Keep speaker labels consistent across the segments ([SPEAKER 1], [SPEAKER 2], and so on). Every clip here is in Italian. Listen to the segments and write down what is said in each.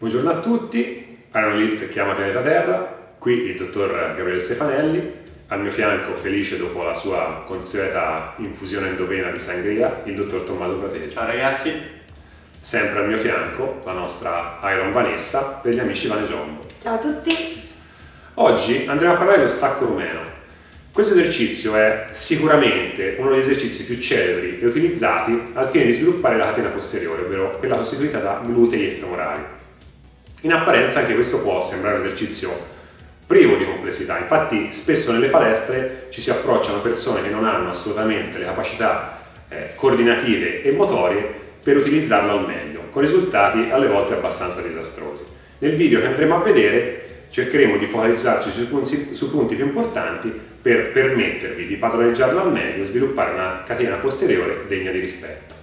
[SPEAKER 1] Buongiorno a tutti, Aerolit chiama Pianeta Terra, qui il dottor Gabriele Stefanelli, al mio fianco, felice dopo la sua consueta infusione endovena di sangria, il dottor Tommaso Pratesi.
[SPEAKER 2] Ciao ragazzi.
[SPEAKER 1] Sempre al mio fianco la nostra Iron Vanessa per gli amici Vane Jombo.
[SPEAKER 3] Ciao a tutti.
[SPEAKER 1] Oggi andremo a parlare dello stacco rumeno. Questo esercizio è sicuramente uno degli esercizi più celebri e utilizzati al fine di sviluppare la catena posteriore, ovvero quella costituita da glutei e femorali. In apparenza anche questo può sembrare un esercizio privo di complessità, infatti spesso nelle palestre ci si approcciano persone che non hanno assolutamente le capacità eh, coordinative e motorie per utilizzarlo al meglio, con risultati alle volte abbastanza disastrosi. Nel video che andremo a vedere cercheremo di focalizzarci sui punti, sui punti più importanti per permettervi di padroneggiarlo al meglio e sviluppare una catena posteriore degna di rispetto.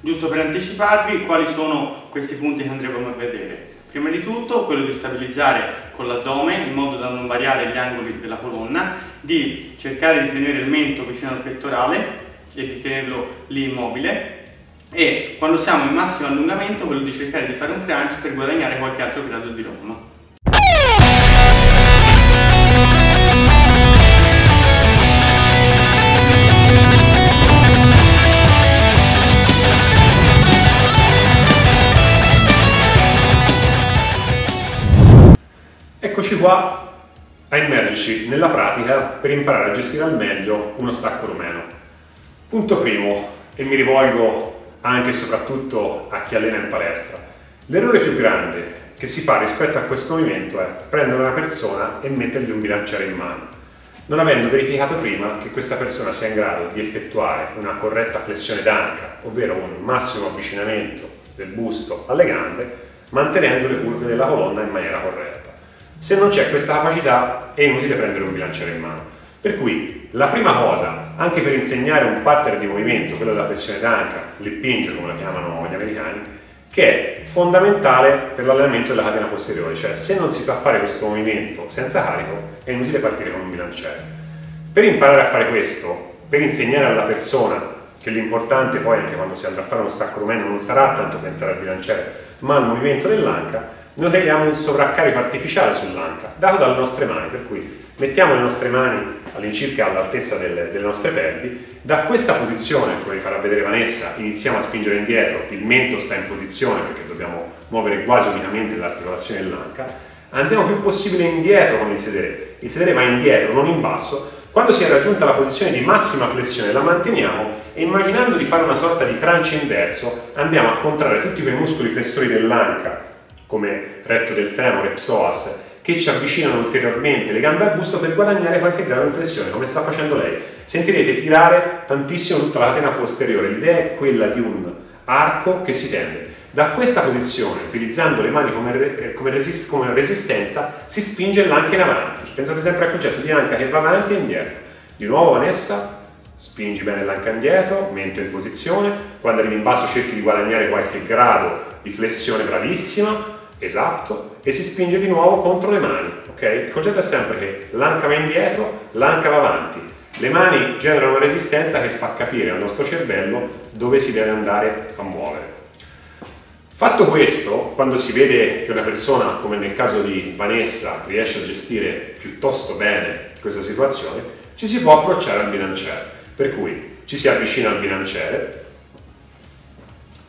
[SPEAKER 2] Giusto per anticiparvi quali sono questi punti che andremo a vedere. Prima di tutto quello di stabilizzare con l'addome in modo da non variare gli angoli della colonna, di cercare di tenere il mento vicino al pettorale e di tenerlo lì immobile e quando siamo in massimo allungamento quello di cercare di fare un crunch per guadagnare qualche altro grado di rombo.
[SPEAKER 1] Qua a immergerci nella pratica per imparare a gestire al meglio uno stacco rumeno. Punto primo, e mi rivolgo anche e soprattutto a chi allena in palestra. L'errore più grande che si fa rispetto a questo movimento è prendere una persona e mettergli un bilanciere in mano, non avendo verificato prima che questa persona sia in grado di effettuare una corretta flessione d'anca, ovvero un massimo avvicinamento del busto alle gambe, mantenendo le curve della colonna in maniera corretta. Se non c'è questa capacità è inutile prendere un bilanciere in mano. Per cui la prima cosa, anche per insegnare un pattern di movimento, quello della flessione d'anca, l'ippinge come la chiamano gli americani, che è fondamentale per l'allenamento della catena posteriore, cioè se non si sa fare questo movimento senza carico è inutile partire con un bilanciere. Per imparare a fare questo, per insegnare alla persona che l'importante poi anche quando si andrà a fare uno stacco rumeno non sarà tanto pensare al bilanciere, ma al movimento dell'anca, noi creiamo un sovraccarico artificiale sull'anca, dato dalle nostre mani, per cui mettiamo le nostre mani all'incirca all'altezza delle, delle, nostre pelvi, da questa posizione, come vi farà vedere Vanessa, iniziamo a spingere indietro, il mento sta in posizione perché dobbiamo muovere quasi unicamente l'articolazione dell'anca, andiamo più possibile indietro con il sedere, il sedere va indietro, non in basso, quando si è raggiunta la posizione di massima flessione la manteniamo e immaginando di fare una sorta di crunch inverso andiamo a contrarre tutti quei muscoli flessori dell'anca come retto del femore, psoas, che ci avvicinano ulteriormente le gambe al busto per guadagnare qualche grado di flessione, come sta facendo lei. Sentirete tirare tantissimo tutta la catena posteriore, l'idea è quella di un arco che si tende. Da questa posizione, utilizzando le mani come, come, resist come resistenza, si spinge l'anca in avanti. Pensate sempre al concetto di anca che va avanti e indietro. Di nuovo Vanessa, spingi bene l'anca indietro, mento in posizione, quando arrivi in basso cerchi di guadagnare qualche grado di flessione bravissima, esatto, e si spinge di nuovo contro le mani, ok? Il concetto è sempre che l'anca va indietro, l'anca va avanti. Le mani generano una resistenza che fa capire al nostro cervello dove si deve andare a muovere. Fatto questo, quando si vede che una persona, come nel caso di Vanessa, riesce a gestire piuttosto bene questa situazione, ci si può approcciare al bilanciere. Per cui ci si avvicina al bilanciere,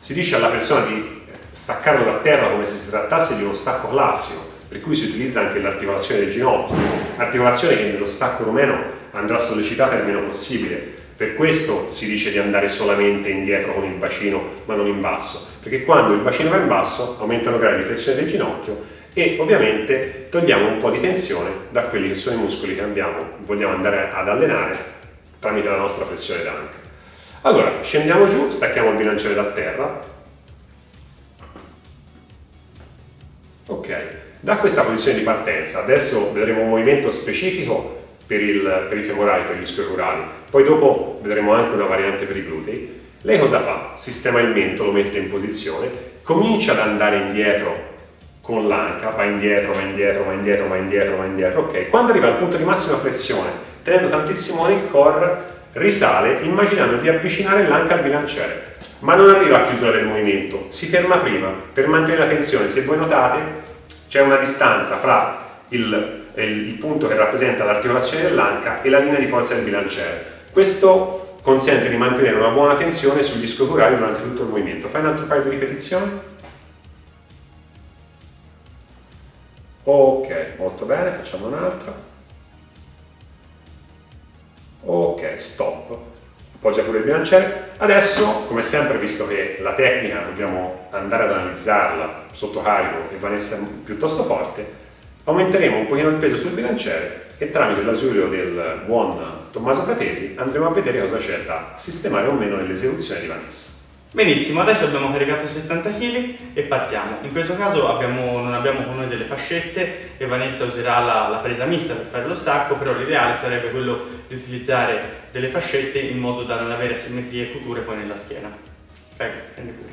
[SPEAKER 1] si dice alla persona di staccarlo da terra come se si trattasse di uno stacco classico, per cui si utilizza anche l'articolazione del ginocchio, articolazione che nello stacco rumeno andrà sollecitata il meno possibile. Per questo si dice di andare solamente indietro con il bacino ma non in basso, perché quando il bacino va in basso aumentano gradi di flessione del ginocchio e ovviamente togliamo un po' di tensione da quelli che sono i muscoli che andiamo, vogliamo andare ad allenare tramite la nostra flessione d'anca. Allora, scendiamo giù, stacchiamo il bilanciere da terra, Ok, da questa posizione di partenza adesso vedremo un movimento specifico per, il, per i femorali, per gli schiorurali, poi dopo vedremo anche una variante per i glutei. Lei cosa fa? Sistema il mento, lo mette in posizione, comincia ad andare indietro con l'anca, va indietro, va indietro, va indietro, va indietro, va indietro, ok. Quando arriva al punto di massima flessione, tenendo tantissimo nel core, risale immaginando di avvicinare l'anca al bilanciere, ma non arriva a chiusura del movimento, si ferma prima per mantenere la tensione. Se voi notate c'è una distanza fra il, il punto che rappresenta l'articolazione dell'anca e la linea di forza del bilanciere. Questo consente di mantenere una buona tensione sugli scoturali durante tutto il movimento. Fai un altro paio di ripetizioni. Ok, molto bene, facciamo un'altra. Ok, stop. Appoggia pure il bilanciere. Adesso, come sempre, visto che la tecnica dobbiamo andare ad analizzarla sotto carico e Vanessa è piuttosto forte, aumenteremo un pochino il peso sul bilanciere e tramite l'ausilio del buon Tommaso Fratesi andremo a vedere cosa c'è da sistemare o meno nell'esecuzione di Vanessa.
[SPEAKER 2] Benissimo, adesso abbiamo caricato 70 kg e partiamo. In questo caso abbiamo, non abbiamo con noi delle fascette e Vanessa userà la, la, presa mista per fare lo stacco, però l'ideale sarebbe quello di utilizzare delle fascette in modo da non avere asimmetrie future poi nella schiena. Prego, prendi pure.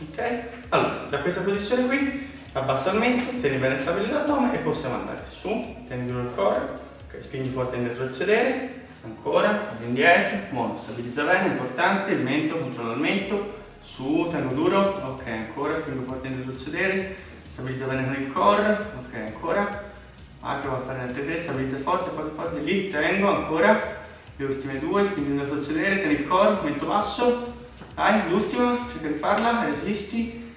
[SPEAKER 2] Ok? Allora, da questa posizione qui, abbassa il mento, tieni bene stabile l'addome e possiamo andare su, tieni duro il corpo Ok, spingi forte indietro il sedere, ancora, indietro, buono, stabilizza bene, importante, il mento, controlla il mento, su, tengo duro, ok, ancora, spingo forte indietro il sedere, stabilizza bene con il core, ok, ancora, altro va a fare altre tre, stabilizza forte, forte, forte, lì, tengo, ancora, le ultime due, spingi indietro il sedere, tieni il core, mento basso, vai, l'ultima, cerca di farla, resisti,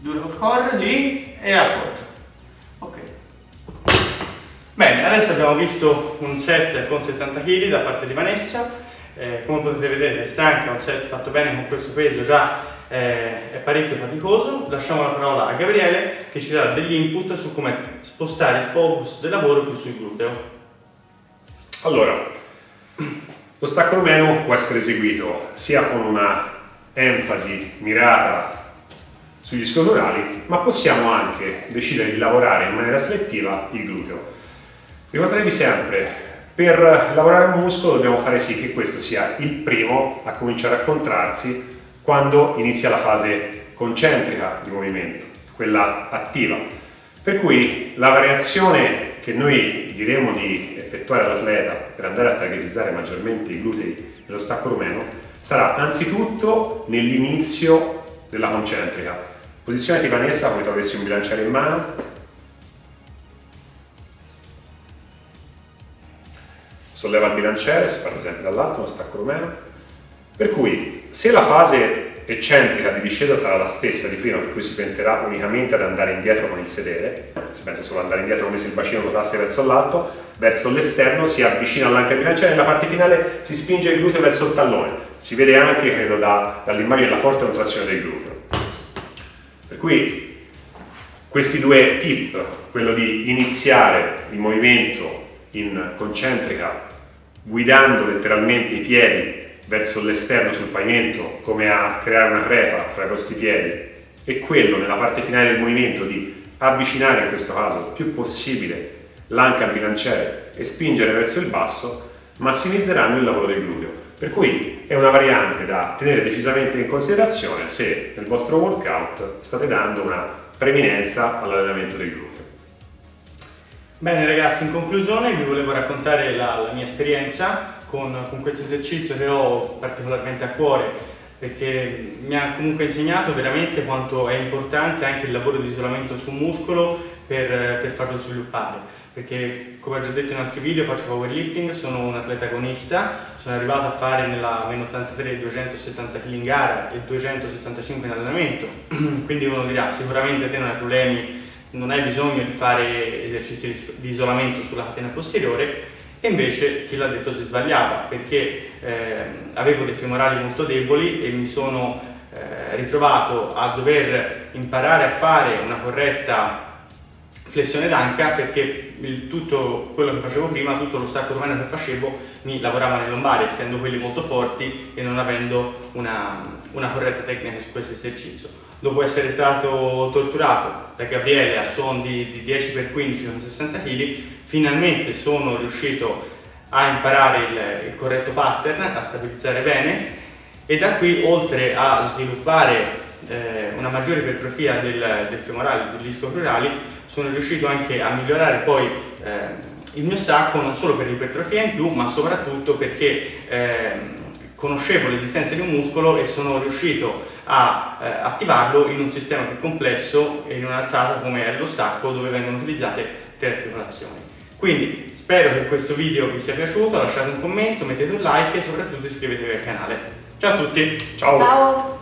[SPEAKER 2] duro col core, lì, e appoggio. Bene, adesso abbiamo visto un set con 70 kg da parte di Vanessa, eh, come potete vedere è stanca, un set fatto bene con questo peso già eh, è parecchio faticoso. Lasciamo la parola a Gabriele che ci darà degli input su come spostare il focus del lavoro più sul gluteo.
[SPEAKER 1] Allora, lo stacco rumeno può essere eseguito sia con una enfasi mirata sugli scoturali, ma possiamo anche decidere di lavorare in maniera selettiva il gluteo. Ricordatevi sempre, per lavorare un muscolo dobbiamo fare sì che questo sia il primo a cominciare a contrarsi quando inizia la fase concentrica di movimento, quella attiva. Per cui la variazione che noi diremo di effettuare all'atleta per andare a targetizzare maggiormente i glutei dello stacco rumeno sarà anzitutto nell'inizio della concentrica. Posizionati Vanessa come se avessi un bilanciere in mano, solleva il bilanciere, si parla sempre dall'alto, uno stacco rumeno. Per cui se la fase eccentrica di discesa sarà la stessa di prima, per cui si penserà unicamente ad andare indietro con il sedere, si pensa solo ad andare indietro come se il bacino ruotasse verso l'alto, verso l'esterno si avvicina all'anca bilanciere e nella parte finale si spinge il gluteo verso il tallone. Si vede anche, credo, da, dall'immagine la forte contrazione del gluteo. Per cui questi due tip, quello di iniziare il movimento in concentrica guidando letteralmente i piedi verso l'esterno sul pavimento come a creare una crepa fra i vostri piedi e quello nella parte finale del movimento di avvicinare in questo caso il più possibile l'anca al bilanciere e spingere verso il basso massimizzeranno il lavoro del gluteo. Per cui è una variante da tenere decisamente in considerazione se nel vostro workout state dando una preminenza all'allenamento del gluteo
[SPEAKER 2] Bene ragazzi, in conclusione vi volevo raccontare la, la mia esperienza con, con questo esercizio che ho particolarmente a cuore perché mi ha comunque insegnato veramente quanto è importante anche il lavoro di isolamento sul muscolo per, per, farlo sviluppare. Perché come ho già detto in altri video faccio powerlifting, sono un atleta agonista sono arrivato a fare nella meno 83 270 kg in gara e 275 in allenamento. Quindi uno dirà sicuramente te non hai problemi non hai bisogno di fare esercizi di isolamento sulla catena posteriore e invece chi l'ha detto si sbagliava perché eh, avevo dei femorali molto deboli e mi sono eh, ritrovato a dover imparare a fare una corretta flessione d'anca perché il, tutto quello che facevo prima, tutto lo stacco romano che facevo mi lavorava nei lombari essendo quelli molto forti e non avendo una, una corretta tecnica su questo esercizio. Dopo essere stato torturato da Gabriele a suon di, di 10x15 con 60 kg, finalmente sono riuscito a imparare il, il corretto pattern, a stabilizzare bene e da qui oltre a sviluppare eh, una maggiore ipertrofia del, del femorale, degli ischiocrurali, sono riuscito anche a migliorare poi eh, il mio stacco non solo per l'ipertrofia in più, ma soprattutto perché eh, conoscevo l'esistenza di un muscolo e sono riuscito a eh, attivarlo in un sistema più complesso e in un'alzata come è lo stacco dove vengono utilizzate tre articolazioni. Quindi spero che questo video vi sia piaciuto, lasciate un commento, mettete un like e soprattutto iscrivetevi al canale. Ciao a tutti!
[SPEAKER 1] Ciao!
[SPEAKER 3] Ciao.